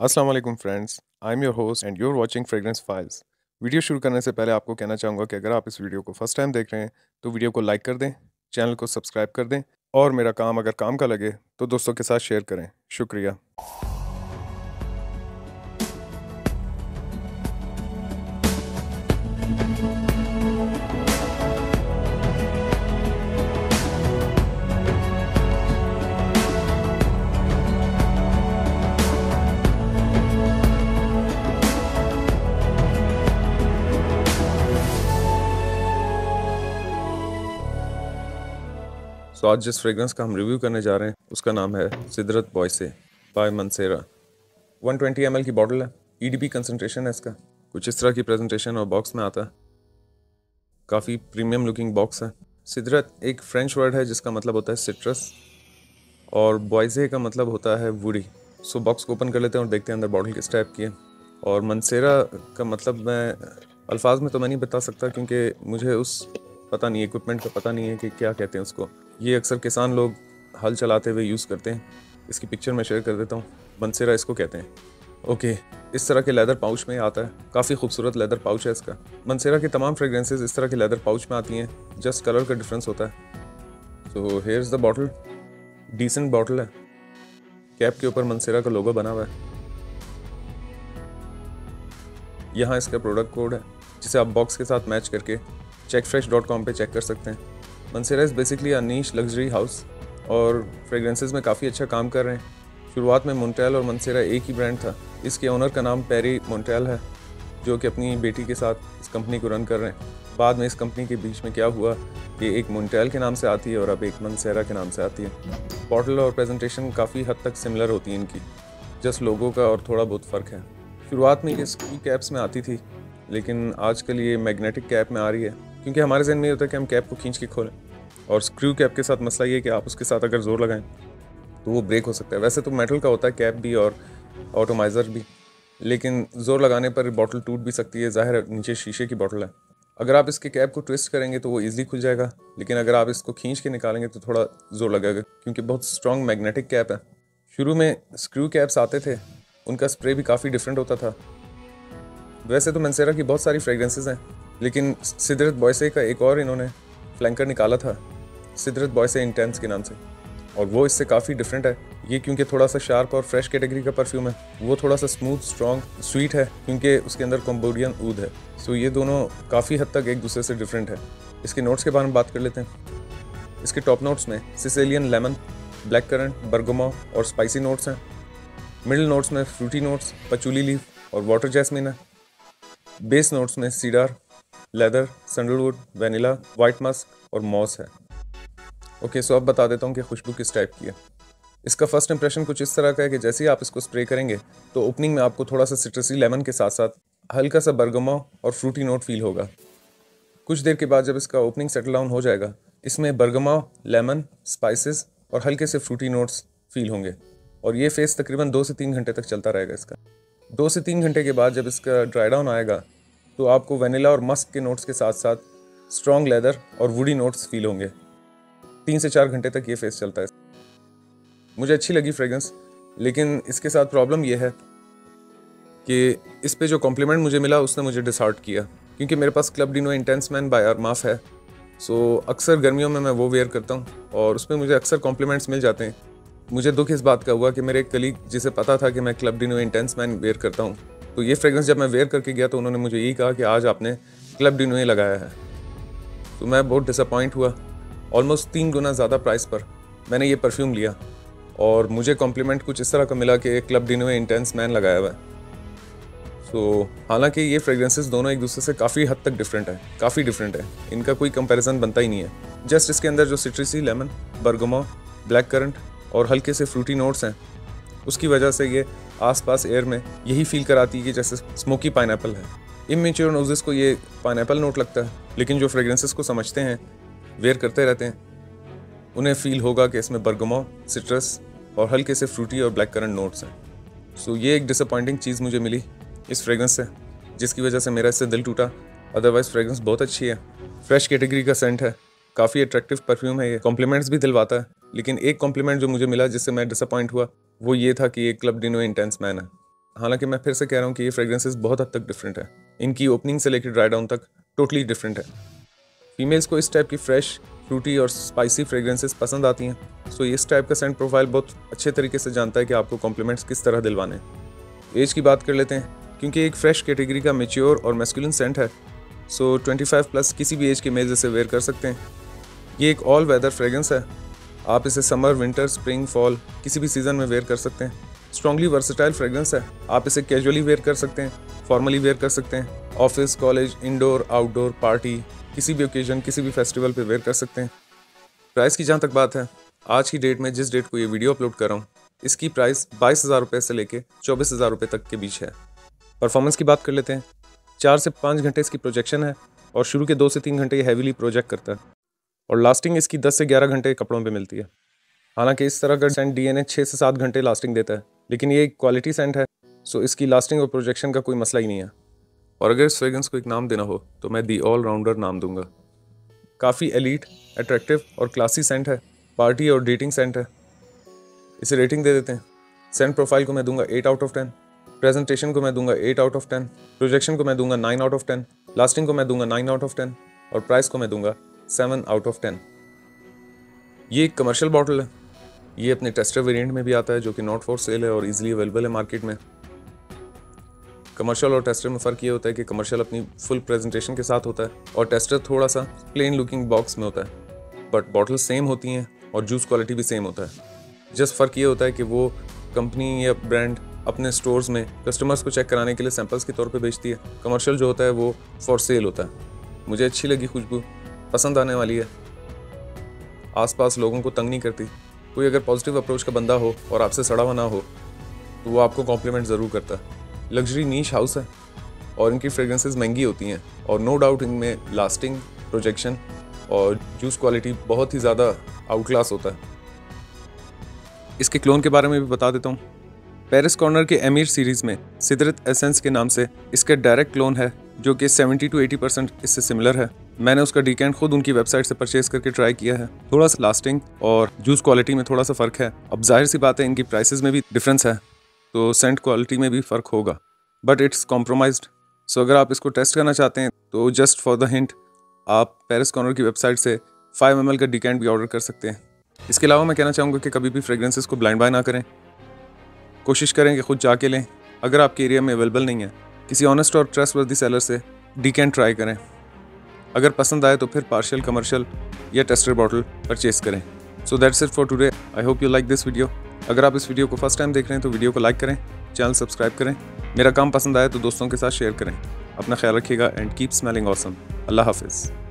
अस्सलाम वालेकुम friends. I am your host and you're watching fragrance files video शुरू करने से पहले आपको कहना चाहूँगा कि अगर आप इस वीडियो को फ़र्स्ट टाइम देख रहे हैं तो वीडियो को लाइक कर दें, चैनल को सब्सक्राइब कर दें और मेरा काम अगर काम का लगे तो दोस्तों के साथ शेयर करें। शुक्रिया। सो आज जिस फ्रेग्रेंस का हम रिव्यू करने जा रहे हैं, उसका नाम है Cedrat Boise by Mancera 120 twenty की बॉटल है ई डी कंसनट्रेशन है इसका। कुछ इस तरह की प्रेजेंटेशन और बॉक्स में आता है। काफ़ी प्रीमियम लुकिंग बॉक्स है। सिदरत एक फ्रेंच वर्ड है, जिसका मतलब होता है सिट्रस और बॉयजे का मतलब होता है वुडी सो बॉक्स को ओपन कर लेते हैं और देखते हैं अंदर बॉटल किस टाइप की है। और मनसेरा का मतलब मैं, अल्फाज में तो मैं नहीं बता सकता, क्योंकि मुझे उस, पता नहीं इक्विपमेंट का पता नहीं है कि क्या कहते हैं उसको। ये अक्सर किसान लोग हल चलाते हुए यूज़ करते हैं। इसकी पिक्चर मैं शेयर कर देता हूँ। बंसेरा इसको कहते हैं। ओके, इस तरह के लेदर पाउच में आता है। काफ़ी खूबसूरत लेदर पाउच है इसका। मनसेरा की तमाम फ्रेगरेंसेज इस तरह के लेदर पाउच में आती हैं। जस्ट कलर का डिफरेंस होता है। So here is the bottle decent bottle है। कैप के ऊपर मनसेरा का लोगो बना हुआ है। यहाँ इसका प्रोडक्ट कोड है, जिसे आप बॉक्स के साथ मैच करके चेक फ्रेश डॉट कॉम पर चेक कर सकते हैं। Mancera is basically a niche luxury house और फ्रेगरेंसेज में काफ़ी अच्छा काम कर रहे हैं। शुरुआत में मोन्टेल और मंसेरा एक ही ब्रांड था। इसके ओनर का नाम पेरी मोन्टेल है, जो कि अपनी बेटी के साथ इस कंपनी को रन कर रहे हैं। बाद में इस कंपनी के बीच में क्या हुआ कि एक मोन्टेल के नाम से आती है और अब एक मंसेरा के नाम से आती है। बॉटल और प्रेजेंटेशन काफ़ी हद तक सिमिलर होती है इनकी। जस्ट लोगों का और थोड़ा बहुत फ़र्क है। शुरुआत में ये स्क्रू कैप्स में आती थी, लेकिन आजकल ये मैग्नेटिक कैप में आ रही है। क्योंकि हमारे जहन में होता है कि हम कैप को खींच के खोलें और स्क्रू कैप के साथ मसला ये कि आप उसके साथ अगर ज़ोर लगाएँ तो वो ब्रेक हो सकता है। वैसे तो मेटल का होता है, कैप भी और ऑटोमाइज़र भी। लेकिन ज़ोर लगाने पर बॉटल टूट भी सकती है। ज़ाहिर नीचे शीशे की बॉटल है। अगर आप इसके कैप को ट्विस्ट करेंगे तो वो ईजिली खुल जाएगा। लेकिन अगर आप इसको खींच के निकालेंगे तो थोड़ा ज़ोर लगेगा, क्योंकि बहुत स्ट्रॉन्ग मैग्नेटिक कैप है। शुरू में स्क्रू कैप्स आते थे, उनका स्प्रे भी काफ़ी डिफरेंट होता था। वैसे तो मनसेरा की बहुत सारी फ्रेगरेंसेज हैं। लेकिन सिदरत बॉयसे का एक और इन्होंने फ्लैंकर निकाला था सिदरत बॉयसे इंटेंस के नाम से। और वो इससे काफ़ी डिफरेंट है। ये क्योंकि थोड़ा सा शार्प और फ्रेश कैटेगरी का परफ्यूम है। वो थोड़ा सा स्मूथ स्ट्रॉन्ग स्वीट है, क्योंकि उसके अंदर कम्बोडियन ऊद है। सो ये दोनों काफ़ी हद तक एक दूसरे से डिफरेंट है। इसके नोट्स के बारे में बात कर लेते हैं। इसके टॉप नोट्स में Sicilian lemon black currant bergamot और स्पाइसी नोट्स हैं। मिडिल नोट्स में फ्रूटी नोट्स पचूली लीफ और वाटर जैसमिन है। बेस नोट्स में cedar leather sandalwood vanilla white musk और मॉस है। ओके सो अब बता देता हूँ कि खुशबू किस टाइप की है। इसका फ़र्स्ट इंप्रेशन कुछ इस तरह का है कि जैसे ही आप इसको स्प्रे करेंगे तो ओपनिंग में आपको थोड़ा सा सिट्रसी लेमन के साथ साथ हल्का सा बर्गमा और फ्रूटी नोट फील होगा। कुछ देर के बाद जब इसका ओपनिंग सेटल डाउन हो जाएगा, इसमें बर्गमा लेमन स्पाइसेस और हल्के से फ्रूटी नोट्स फील होंगे। और ये फेस तकरीबन दो से तीन घंटे तक चलता रहेगा इसका। दो से तीन घंटे के बाद जब इसका ड्राई डाउन आएगा तो आपको वेनिला और मस्क के नोट्स के साथ साथ स्ट्रॉन्ग लेदर और वुडी नोट्स फील होंगे। तीन से चार घंटे तक ये फेस चलता है। मुझे अच्छी लगी फ्रेगरेंस लेकिन इसके साथ प्रॉब्लम यह है कि इस पे जो कॉम्प्लीमेंट मुझे मिला, उसने मुझे डिसहार्ट किया। क्योंकि मेरे पास Club de Nuit Intense Man by माफ़ है। सो अक्सर गर्मियों में मैं वो वेयर करता हूँ और उसमें मुझे अक्सर कॉम्प्लीमेंट्स मिल जाते हैं। मुझे दुख इस बात का हुआ कि मेरे एक कलीग जिसे पता था कि मैं Club de Nuit Intense Man wear करता हूँ तो ये फ्रेगरेंस जब मैं वेयर करके गया तो उन्होंने मुझे यही कहा कि आज आपने क्लब डिनो ही लगाया है। तो मैं बहुत डिसअपॉइंट हुआ। ऑलमोस्ट तीन गुना ज़्यादा प्राइस पर मैंने ये परफ्यूम लिया और मुझे कॉम्प्लीमेंट कुछ इस तरह का मिला कि क्लब डिनो इंटेंस मैन लगाया हुआ है। सो हालाँकि ये फ्रेगरेंसेस दोनों एक दूसरे से काफ़ी हद तक डिफरेंट है, काफ़ी डिफरेंट है। इनका कोई कंपैरिजन बनता ही नहीं है। जस्ट इसके अंदर जो citrusy lemon bergamot black currant और हल्के से फ्रूटी नोट्स हैं उसकी वजह से ये आसपास एयर में यही फील कराती है कि जैसे स्मोकी पाइन है। इमेच्योर नोजेस को ये पाइन नोट लगता है, लेकिन जो फ्रेगरेंसेस को समझते हैं वेयर करते रहते हैं, उन्हें फील होगा कि इसमें बर्गमो सिट्रस और हल्के से फ्रूटी और ब्लैक करंट नोट्स हैं। सो ये एक डिसअपॉइंटिंग चीज़ मुझे मिली इस फ्रेगरेंस से, जिसकी वजह से मेरा इससे दिल टूटा। अदरवाइज़ फ्रेगरेंस बहुत अच्छी है। फ्रेश कैटेगरी का सेंट है। काफ़ी अट्रैक्टिव परफ्यूम है ये। कॉम्प्लीमेंट्स भी दिलवाता है। लेकिन एक कॉम्प्लीमेंट जो मुझे मिला, जिससे मैं डिसअपॉइंट हुआ वो ये था कि ये क्लब डिनो इंटेंस मैन है। हालाँकि मैं फिर से कह रहा हूँ कि ये फ्रेगरेंसेस बहुत हद तक डिफरेंट है। इनकी ओपनिंग से लेकर ड्राई डाउन तक टोटली डिफरेंट है। फीमेल्स को इस टाइप की फ्रेश फ्रूटी और स्पाइसी फ्रेगरेंसेस पसंद आती हैं। सो इस टाइप का सेंट प्रोफ़ाइल बहुत अच्छे तरीके से जानता है कि आपको कॉम्प्लीमेंट्स किस तरह दिलवाने एज की बात कर लेते हैं, क्योंकि एक फ्रेश कैटेगरी का मेच्योर और मेस्कुलिन सेंट है। सो 25 प्लस किसी भी एज के मेल इसे वेयर कर सकते हैं। ये एक ऑल वेदर फ्रेगरेंस है। आप इसे समर विंटर स्प्रिंग फॉल किसी भी सीज़न में वेयर कर सकते हैं। स्ट्रॉन्गली वर्सेटाइल फ्रेगरेंस है। आप इसे कैजुअली वेयर कर सकते हैं फॉर्मली वेयर कर सकते हैं office college indoor outdoor party किसी भी ओकेजन किसी भी फेस्टिवल पे वेयर कर सकते हैं। प्राइस की जहाँ तक बात है, आज की डेट में जिस डेट को ये वीडियो अपलोड कर रहा हूँ, इसकी प्राइस बाईस हज़ार रुपये से लेके चौबीस हज़ार रुपये तक के बीच है। परफॉर्मेंस की बात कर लेते हैं। चार से पाँच घंटे इसकी प्रोजेक्शन है और शुरू के दो से तीन घंटे ये हैवीली प्रोजेक्ट करता है। और लास्टिंग इसकी दस से ग्यारह घंटे कपड़ों पर मिलती है। हालाँकि इस तरह का सेंट डी एन ए छः से सात घंटे लास्टिंग देता है, लेकिन ये एक क्वालिटी सेंट है सो इसकी लास्टिंग और प्रोजेक्शन का कोई मसला ही नहीं है। और अगर इस फ्रेगरेंस को एक नाम देना हो तो मैं दी ऑल राउंडर नाम दूँगा। काफ़ी एलीट अट्रैक्टिव और क्लासी सेंट है पार्टी और डेटिंग सेंट है। इसे रेटिंग दे देते हैं। सेंट प्रोफ़ाइल को मैं दूँगा eight out of ten presentation को मैं दूँगा eight out of ten projection को मैं दूँगा nine out of ten lasting को मैं दूँगा नाइन आउट ऑफ़ टेन और प्राइस को मैं दूँगा सेवन आउट ऑफ़ टेन। ये एक कमर्शियल बॉटल है। ये अपने टेस्टर वेरिएंट में भी आता है, जो कि नॉट फॉर सेल है और इजीली अवेलेबल है मार्केट में। कमर्शियल और टेस्टर में फ़र्क ये होता है कि कमर्शियल अपनी फुल प्रेजेंटेशन के साथ होता है और टेस्टर थोड़ा सा प्लेन लुकिंग बॉक्स में होता है। बट बॉटल सेम होती हैं और जूस क्वालिटी भी सेम होता है। जस्ट फ़र्क ये होता है कि वो कंपनी या ब्रांड अपने स्टोर्स में कस्टमर्स को चेक कराने के लिए सैंपल्स के तौर पे बेचती है। कमर्शियल जो होता है वो फॉर सेल होता है। मुझे अच्छी लगी खुशबू। पसंद आने वाली है। आसपास लोगों को तंग नहीं करती। कोई अगर पॉजिटिव अप्रोच का बंदा हो और आपसे सड़ा हुआ ना हो तो वो आपको कॉम्प्लीमेंट ज़रूर करता है। लग्जरी नीच हाउस है और इनकी फ्रेगरेंसेज महँगी होती हैं और नो डाउट इनमें लास्टिंग प्रोजेक्शन और जूस क्वालिटी बहुत ही ज़्यादा आउट क्लास होता है। इसके क्लोन के बारे में भी बता देता हूँ। पेरिस कॉर्नर के एमीर सीरीज़ में सिदरत एसेंस के नाम से इसका डायरेक्ट क्लोन है, जो कि 70 टू 80 परसेंट इससे सिमिलर है। मैंने उसका डीकेंड खुद उनकी वेबसाइट से परचेज करके ट्राई किया है। थोड़ा सा लास्टिंग और जूस क्वालिटी में थोड़ा सा फ़र्क है। अब ज़ाहिर सी बात है, इनकी प्राइसेस में भी डिफरेंस है तो सेंट क्वालिटी में भी फ़र्क होगा। बट इट्स कॉम्प्रोमाइज सो अगर आप इसको टेस्ट करना चाहते हैं तो जस्ट फॉर द हिंट आप पेरिस कॉर्नर की वेबसाइट से फाइव एम का डिकेंट भी ऑर्डर कर सकते हैं। इसके अलावा मैं कहना चाहूँगा कि कभी भी फ्रेगरेंसेस को ब्लाइंड बाय ना करें। कोशिश करें कि खुद जाके लें। अगर आपके एरिया में अवेलेबल नहीं है, किसी ऑनेस्ट और ट्रस्ट वर्दी सेलर से डिकेंट ट्राई करें। अगर पसंद आए तो फिर पार्शियल कमर्शियल या टेस्टर बॉटल परचेज करें। So that's it for today I hope you like this video अगर आप इस वीडियो को फ़र्स्ट टाइम देख रहे हैं तो वीडियो को लाइक करें चैनल सब्सक्राइब करें। मेरा काम पसंद आए तो दोस्तों के साथ शेयर करें। अपना ख्याल रखिएगा and keep smiling awesome Allah हाफिज़।